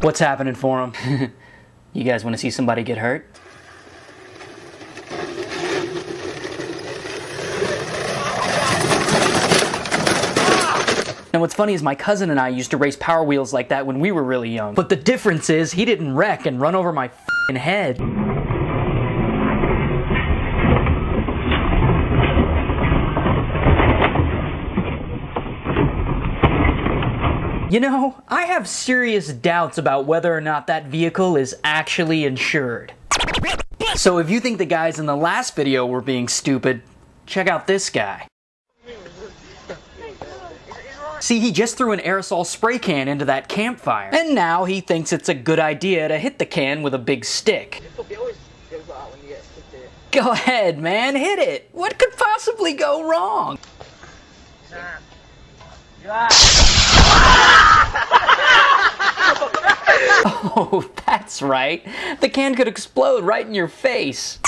What's happening for him? you guys want to see somebody get hurt? And what's funny is my cousin and I used to race Power Wheels like that when we were really young. But the difference is he didn't wreck and run over my head. You know, I have serious doubts about whether or not that vehicle is actually insured. So if you think the guys in the last video were being stupid, check out this guy. See, he just threw an aerosol spray can into that campfire. And now he thinks it's a good idea to hit the can with a big stick. Go ahead, man, hit it. What could possibly go wrong? Oh, that's right. The can could explode right in your face.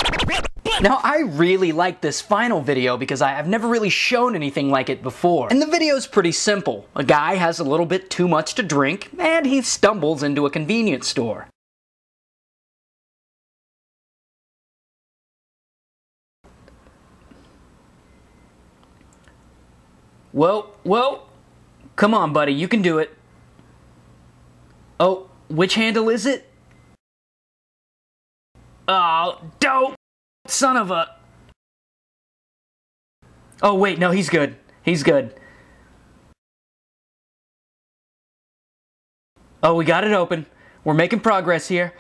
Now, I really like this final video because I have never really shown anything like it before. And the video is pretty simple. A guy has a little bit too much to drink, and he stumbles into a convenience store. Well, well, Come on, buddy, you can do it. Oh, which handle is it? Oh, dope! Son of a... Oh, wait, no, he's good. He's good. Oh, we got it open. We're making progress here.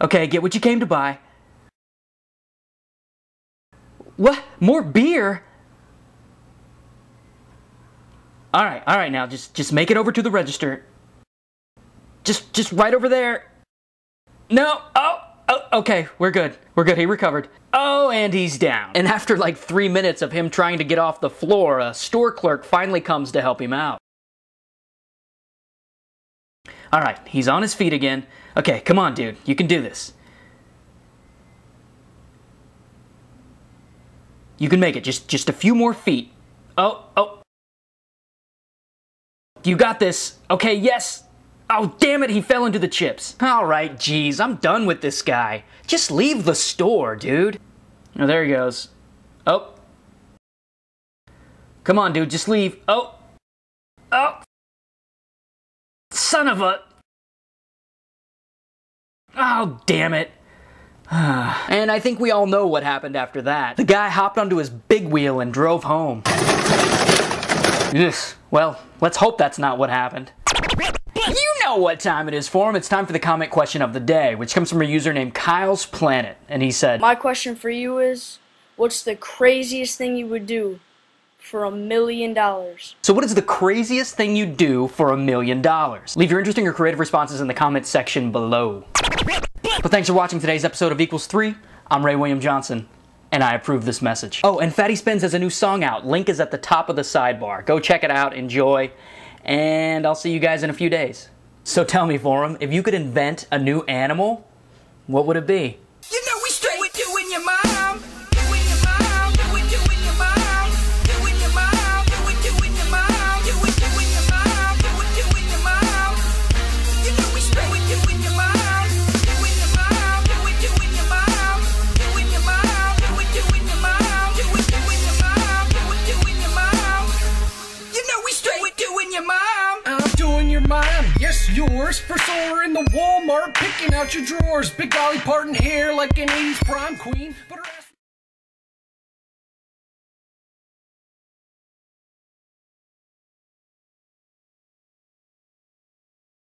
Okay, get what you came to buy. What? More beer? All right, all right now, just just make it over to the register. Just just right over there. No. Oh, oh, okay, we're good. We're good. He recovered. Oh, and he's down. And after like three minutes of him trying to get off the floor, a store clerk finally comes to help him out. All right, he's on his feet again. Okay, come on, dude. You can do this. You can make it. Just just a few more feet. Oh, oh. You got this. Okay, yes. Oh, damn it, he fell into the chips. All right, geez, I'm done with this guy. Just leave the store, dude. Oh, there he goes. Oh. Come on, dude, just leave. Oh. Oh. Son of a... Oh, damn it. and I think we all know what happened after that. The guy hopped onto his big wheel and drove home. Ugh. Well, let's hope that's not what happened. You know what time it is for him. It's time for the comment question of the day, which comes from a user named Kyle's Planet. And he said, My question for you is what's the craziest thing you would do for a million dollars? So, what is the craziest thing you'd do for a million dollars? Leave your interesting or creative responses in the comments section below. But thanks for watching today's episode of Equals 3. I'm Ray William Johnson and I approve this message. Oh, and Fatty Spins has a new song out. Link is at the top of the sidebar. Go check it out, enjoy, and I'll see you guys in a few days. So tell me, Forum, if you could invent a new animal, what would it be? You know we straight with doing your mind. Yours for sore in the Walmart, picking out your drawers. Big Dolly Parton hair like an 80s prom queen.